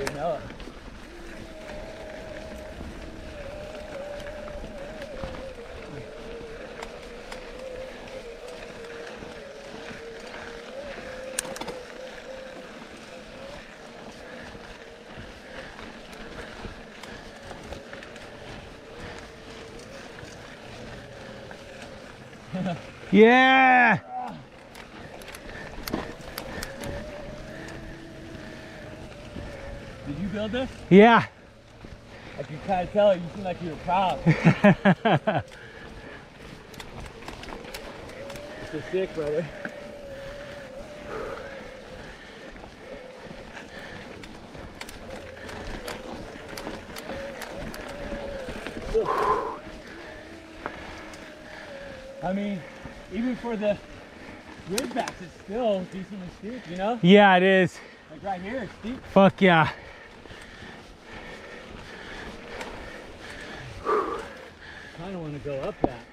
didn't know it. Yeah. Did you build this? Yeah. I can kind of tell you seem like you were proud. so sick, brother. I mean, even for the ridgebacks, it's still decently steep, you know? yeah, it is. Like right here, it's steep. Fuck yeah. Kind of want to go up that.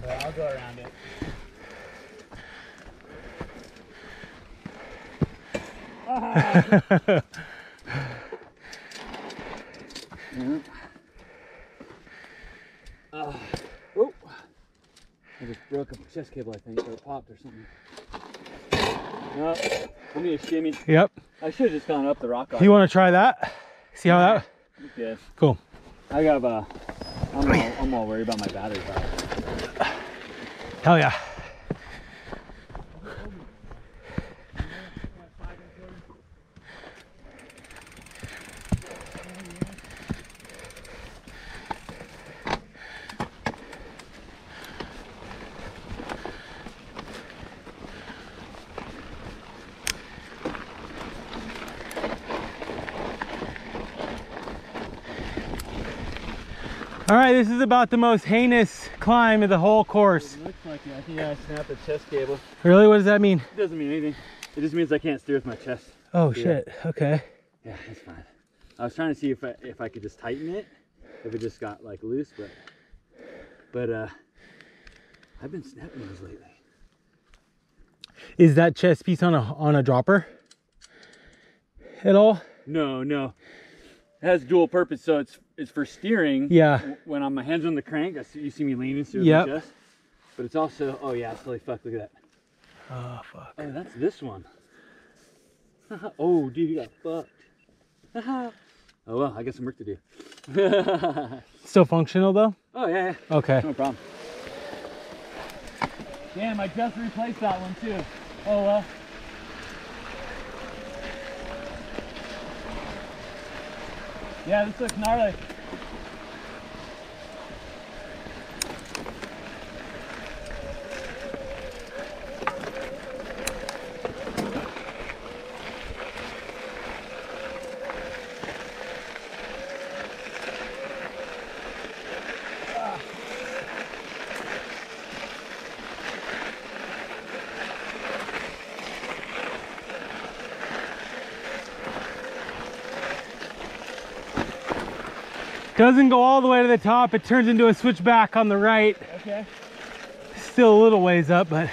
But I'll go around it. Ah. oh. I just broke a chest cable, I think, or it popped or something. No, let me a shimmy. Yep. I should have just gone up the rock. You want to try that? See how that? Yeah. Cool. I got uh, I'm all, I'm all worried about my battery. Hell yeah. All right, this is about the most heinous climb of the whole course. Looks like it. I think I snapped the chest cable. Really, what does that mean? It doesn't mean anything. It just means I can't steer with my chest. Oh Yeah. shit, okay. Yeah, that's fine. I was trying to see if I, if I could just tighten it, if it just got like loose, but but uh, I've been snapping those lately. Is that chest piece on a on a dropper at all? No, no, it has dual purpose, so it's it's for steering. Yeah. When I'm my hands on the crank, I see, you see me leaning through Yep. my chest. But it's also oh yeah, it's totally fuck. Look at that. Oh fuck. Oh, that's this one. oh, dude, you got fucked. oh well, I got some work to do. Still functional though? oh yeah, yeah. Okay. No problem. Damn, I just replaced that one too. Oh well. Yeah, this looks gnarly. Doesn't go all the way to the top. It turns into a switchback on the right. Okay. Still a little ways up, but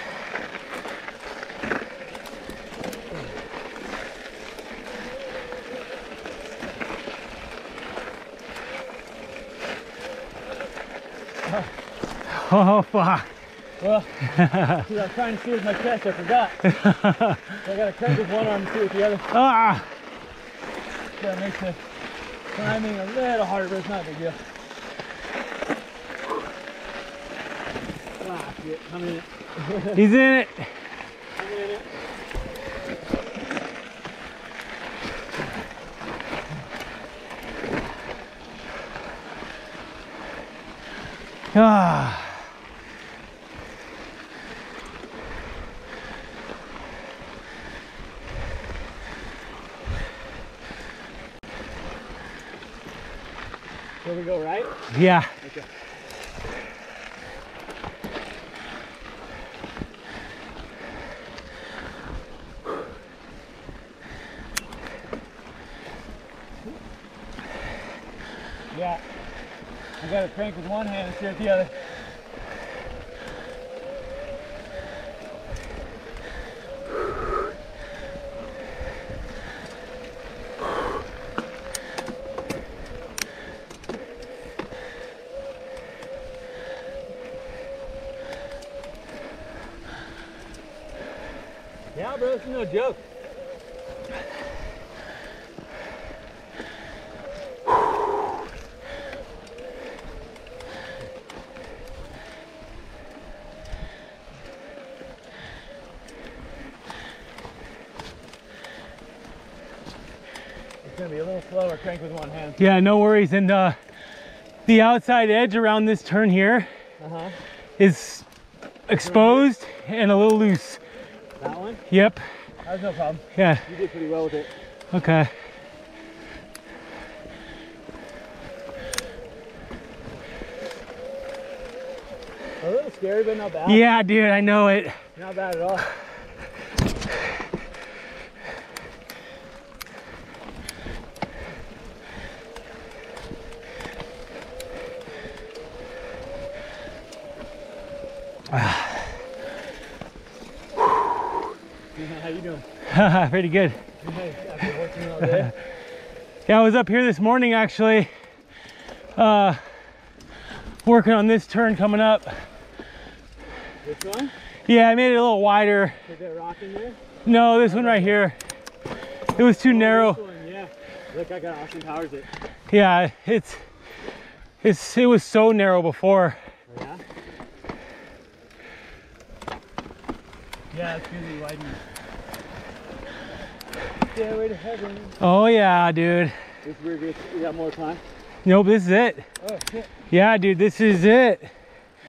Oh fuck. Well, since I was trying to see with my chest, I forgot. so I gotta crank with one arm and see with the other. Ah! That makes the climbing a little harder, but it's not a big deal. Ah. I'm in it. He's in it. I'm in it. Ah. So we go right? Yeah. Okay. Yeah. I gotta crank with one hand and steer with the other. Nah, bro, it's no joke. It's gonna be a little slower, crank with one hand. Yeah, no worries. And uh, the outside edge around this turn here Uh-huh. is exposed and a little loose. That one? Yep. That was no problem. Yeah. You did pretty well with it. Okay. A little scary, but not bad. Yeah, dude, I know it. Not bad at all. How you doing? Pretty good. Hey, after working all day. Yeah, I was up here this morning actually, uh, working on this turn coming up. This one? Yeah, I made it a little wider. Is there rock in there? No, this one right here. It was too narrow. This one, yeah. Look, I got Austin Powers it. Yeah, it's it's it was so narrow before. Oh, yeah? Yeah, it's good that you widened it. Stairway to heaven. Oh yeah, dude. This weird, we got more time. Nope, this is it. Oh, shit. Yeah, dude, this is it.